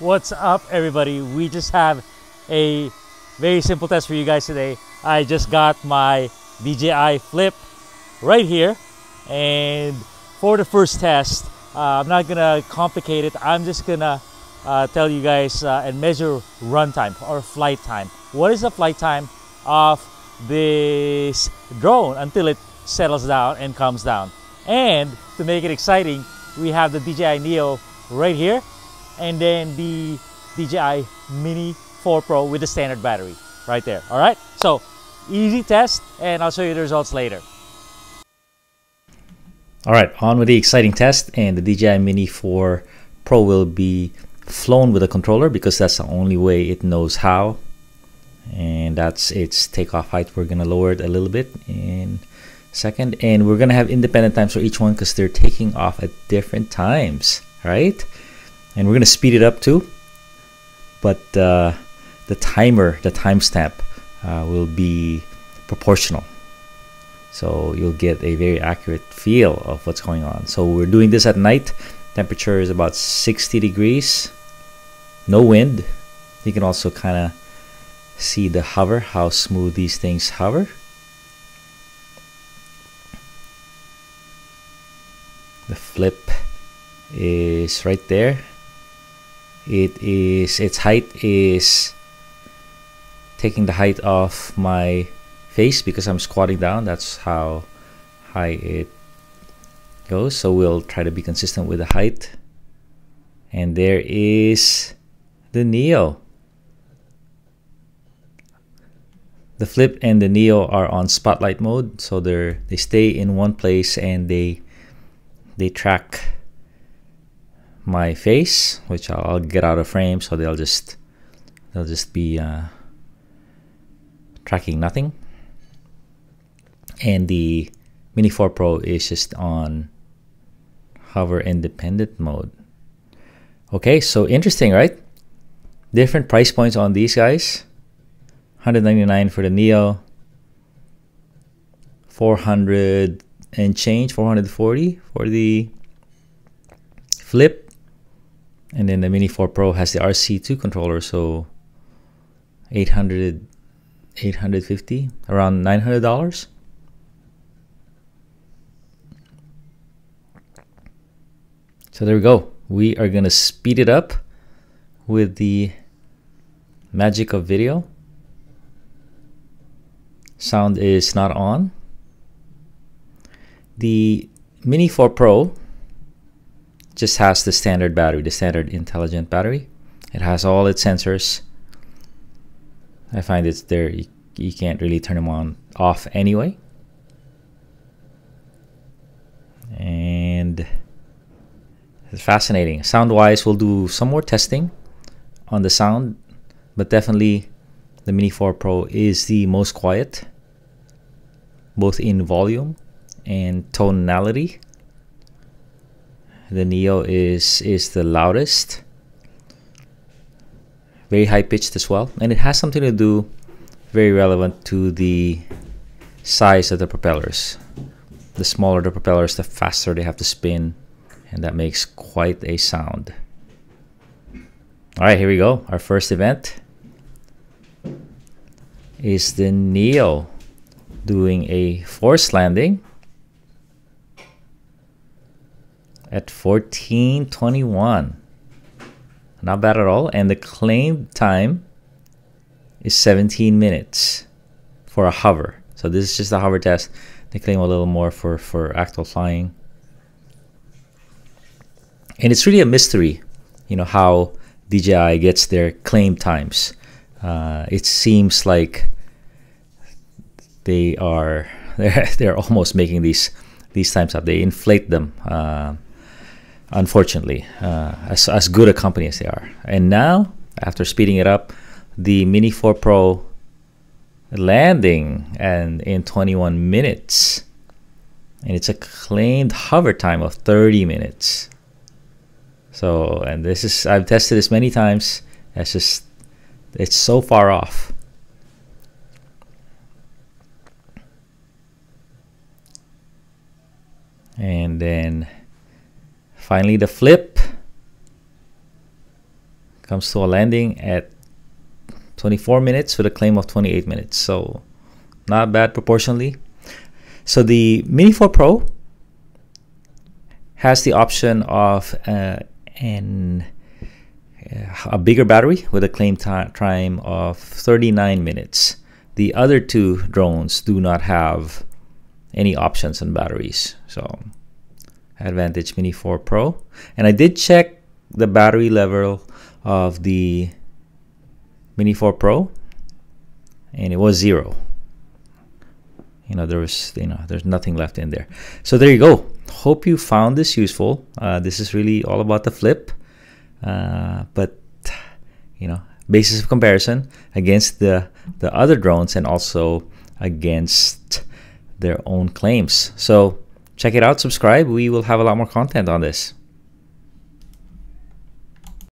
What's up, everybody? We just have a very simple test for you guys today. I just got my DJI Flip right here, and for the first test, uh, I'm not gonna complicate it. I'm just gonna uh, tell you guys uh, and measure runtime or flight time. What is the flight time of this drone until it settles down and comes down? And to make it exciting, we have the DJI Neo right here and then the DJI Mini 4 Pro with the standard battery right there. All right, so easy test and I'll show you the results later. All right, on with the exciting test and the DJI Mini 4 Pro will be flown with a controller because that's the only way it knows how and that's its takeoff height we're gonna lower it a little bit in second and we're gonna have independent times for each one because they're taking off at different times right and we're gonna speed it up too. But uh, the timer the timestamp uh, will be proportional. So you'll get a very accurate feel of what's going on. So we're doing this at night. Temperature is about 60 degrees. No wind. You can also kind of see the hover how smooth these things hover. The flip is right there it is its height is taking the height of my face because I'm squatting down. That's how high it goes. So we'll try to be consistent with the height. And there is the Neo. The flip and the Neo are on spotlight mode. So they're they stay in one place and they they track my face, which I'll, get out of frame, so they'll just they'll just be uh, tracking nothing. And the Mini 4 Pro is just on hover independent mode. Okay, so interesting, right? Different price points on these guys. 199 for the Neo, 400 and change, 440 for the Flip, and then the Mini 4 Pro has the RC2 controller, so 800 850 around $900. So there we go. We are going to speed it up with the magic of video. Sound is not on. The Mini 4 Pro just has the standard battery, the standard intelligent battery. It has all its sensors. I find it's there. You, you can't really turn them on off anyway. And it's fascinating. Sound wise, we'll do some more testing on the sound, but definitely the Mini 4 Pro is the most quiet, both in volume and tonality the Neo is is the loudest. Very high pitched as well. And it has something to do very relevant to the size of the propellers. The smaller the propellers the faster they have to spin and that makes quite a sound. All right here we go. Our first event is the Neo doing a forced landing at 1421. Not bad at all. And the claim time is 17 minutes for a hover. So this is just a hover test. They claim a little more for, for actual flying. And it's really a mystery, you know, how DJI gets their claim times. Uh, it seems like they are they're, they're almost making these these times up. They inflate them. Uh, unfortunately, uh, as, as good a company as they are. And now, after speeding it up, the Mini 4 Pro landing and in 21 minutes. And it's a claimed hover time of 30 minutes. So, and this is, I've tested this many times. It's just, it's so far off. And then Finally, the flip comes to a landing at 24 minutes with a claim of 28 minutes. So not bad proportionally. So the Mini 4 Pro has the option of uh, an a bigger battery with a claim time of 39 minutes. The other two drones do not have any options on batteries. So Advantage Mini 4 Pro. And I did check the battery level of the Mini 4 Pro and it was zero. You know, there was, you know, there's nothing left in there. So there you go. Hope you found this useful. Uh, this is really all about the flip. Uh, but, you know, basis of comparison against the, the other drones and also against their own claims. So check it out, subscribe. We will have a lot more content on this.